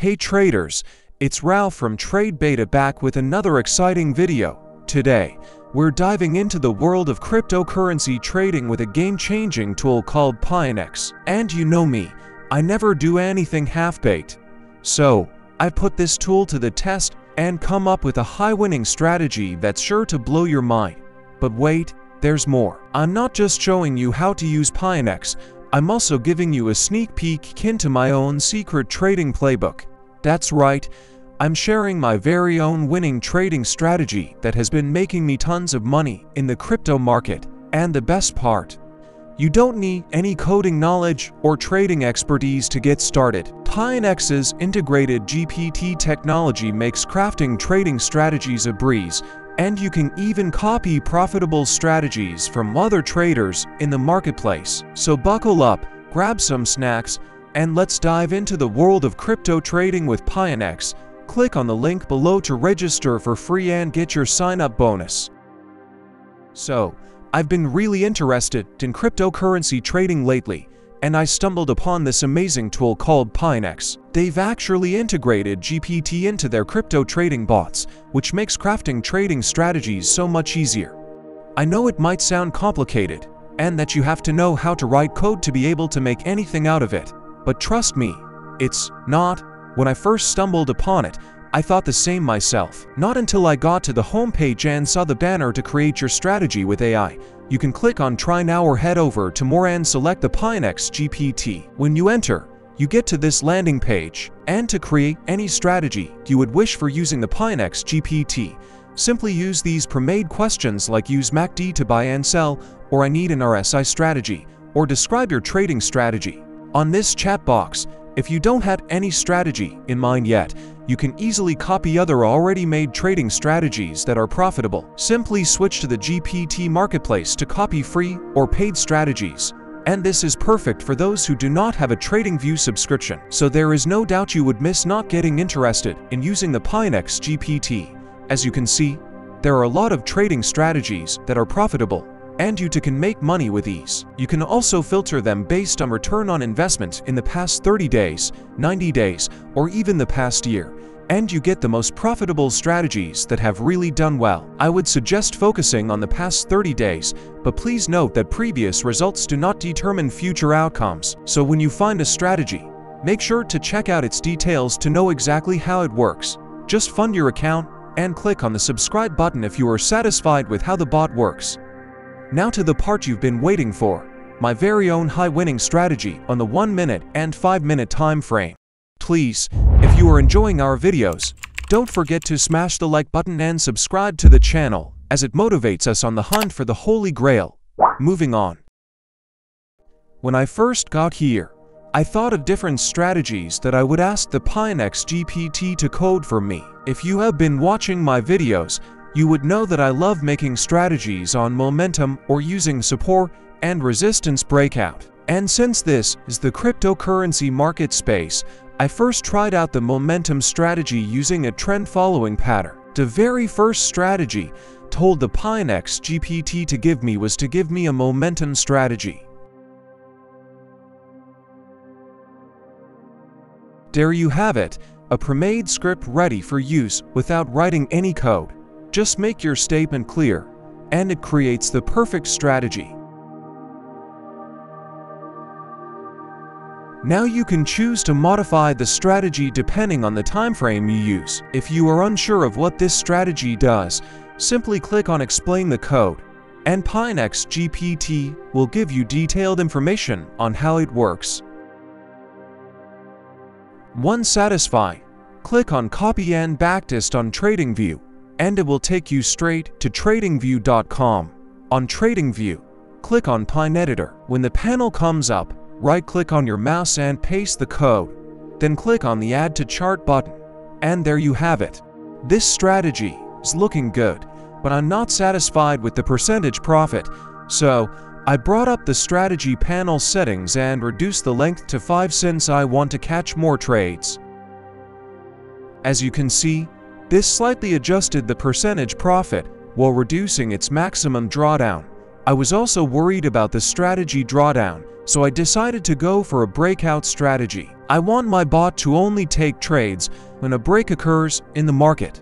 Hey traders, it's Ralph from Trade Beta back with another exciting video. Today, we're diving into the world of cryptocurrency trading with a game-changing tool called Pionex. And you know me, I never do anything half-baked. So, I put this tool to the test and come up with a high-winning strategy that's sure to blow your mind. But wait, there's more. I'm not just showing you how to use Pionex, I'm also giving you a sneak peek into my own secret trading playbook. That's right, I'm sharing my very own winning trading strategy that has been making me tons of money in the crypto market. And the best part, you don't need any coding knowledge or trading expertise to get started. Pionex's integrated GPT technology makes crafting trading strategies a breeze, and you can even copy profitable strategies from other traders in the marketplace. So buckle up, grab some snacks, and let's dive into the world of crypto trading with Pionex. Click on the link below to register for free and get your sign-up bonus. So, I've been really interested in cryptocurrency trading lately, and I stumbled upon this amazing tool called Pionex. They've actually integrated GPT into their crypto trading bots, which makes crafting trading strategies so much easier. I know it might sound complicated, and that you have to know how to write code to be able to make anything out of it, but trust me, it's not. When I first stumbled upon it, I thought the same myself. Not until I got to the homepage and saw the banner to create your strategy with AI, you can click on Try Now or head over to More and select the Pionex GPT. When you enter, you get to this landing page, and to create any strategy you would wish for using the Pionex GPT, simply use these pre-made questions like use MACD to buy and sell, or I need an RSI strategy, or describe your trading strategy. On this chat box, if you don't have any strategy in mind yet, you can easily copy other already made trading strategies that are profitable. Simply switch to the GPT marketplace to copy free or paid strategies. And this is perfect for those who do not have a TradingView subscription, so there is no doubt you would miss not getting interested in using the Pionex GPT. As you can see, there are a lot of trading strategies that are profitable and you can make money with ease. You can also filter them based on return on investment in the past 30 days, 90 days, or even the past year, and you get the most profitable strategies that have really done well. I would suggest focusing on the past 30 days, but please note that previous results do not determine future outcomes. So when you find a strategy, make sure to check out its details to know exactly how it works. Just fund your account and click on the subscribe button if you are satisfied with how the bot works. Now to the part you've been waiting for, my very own high-winning strategy on the 1 minute and 5 minute time frame. Please, if you are enjoying our videos, don't forget to smash the like button and subscribe to the channel, as it motivates us on the hunt for the Holy Grail. Moving on. When I first got here, I thought of different strategies that I would ask the Pionex GPT to code for me. If you have been watching my videos, you would know that I love making strategies on momentum or using support and resistance breakout. And since this is the cryptocurrency market space, I first tried out the momentum strategy using a trend-following pattern. The very first strategy told the Pionex GPT to give me was to give me a momentum strategy. There you have it, a pre-made script ready for use without writing any code. Just make your statement clear, and it creates the perfect strategy. Now you can choose to modify the strategy depending on the time frame you use. If you are unsure of what this strategy does, simply click on Explain the code, and Pionex GPT will give you detailed information on how it works. Once satisfied, click on Copy and Backtest on TradingView and it will take you straight to TradingView.com. On TradingView, click on Pine Editor. When the panel comes up, right-click on your mouse and paste the code. Then click on the Add to Chart button. And there you have it. This strategy is looking good, but I'm not satisfied with the percentage profit, so I brought up the strategy panel settings and reduced the length to 5 since I want to catch more trades. As you can see, this slightly adjusted the percentage profit while reducing its maximum drawdown. I was also worried about the strategy drawdown so I decided to go for a breakout strategy. I want my bot to only take trades when a break occurs in the market.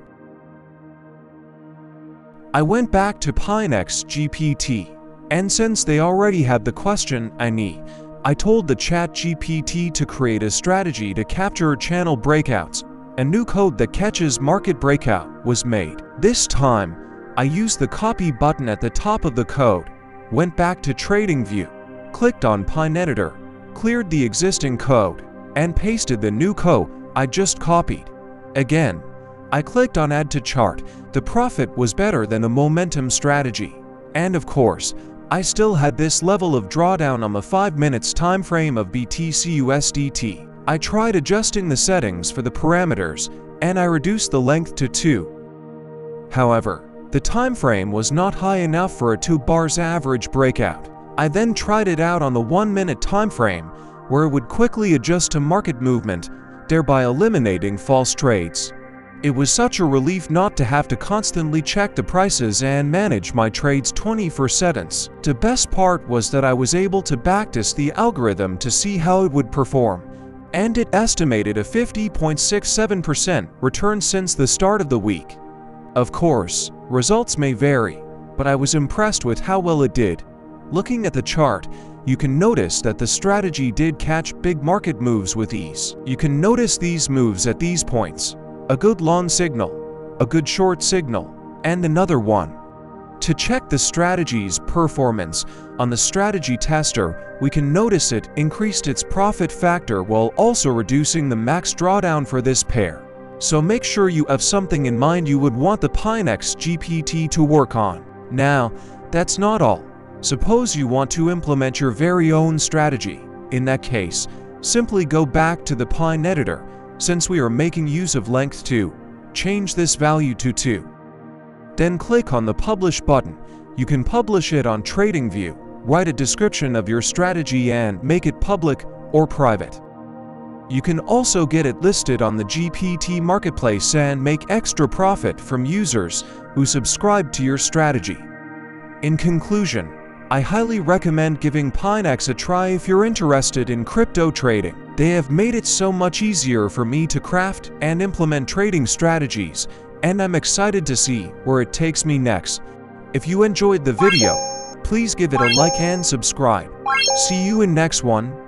I went back to Pionex GPT, and since they already had the question I need, I told the chat GPT to create a strategy to capture channel breakouts. A new code that catches market breakout was made. This time, I used the copy button at the top of the code, went back to Trading View, clicked on Pine Editor, cleared the existing code, and pasted the new code I just copied. Again, I clicked on Add to Chart. The profit was better than a momentum strategy. And of course, I still had this level of drawdown on the 5 minutes time frame of BTC USDT. I tried adjusting the settings for the parameters, and I reduced the length to 2. However, the time frame was not high enough for a 2 bars average breakout. I then tried it out on the 1 minute time frame, where it would quickly adjust to market movement, thereby eliminating false trades. It was such a relief not to have to constantly check the prices and manage my trades 24 seconds. The best part was that I was able to backtest the algorithm to see how it would perform, and it estimated a 50.67% return since the start of the week. Of course, results may vary, but I was impressed with how well it did. Looking at the chart, you can notice that the strategy did catch big market moves with ease. You can notice these moves at these points a good long signal, a good short signal, and another one. To check the strategy's performance on the strategy tester, we can notice it increased its profit factor while also reducing the max drawdown for this pair. So make sure you have something in mind you would want the Pionex GPT to work on. Now, that's not all. Suppose you want to implement your very own strategy. In that case, simply go back to the Pine editor, since we are making use of length 2, change this value to 2. Then click on the Publish button. You can publish it on TradingView, write a description of your strategy and make it public or private. You can also get it listed on the GPT Marketplace and make extra profit from users who subscribe to your strategy. In conclusion, I highly recommend giving Pionex a try if you're interested in crypto trading. They have made it so much easier for me to craft and implement trading strategies, and I'm excited to see where it takes me next. If you enjoyed the video, please give it a like and subscribe. See you in next one.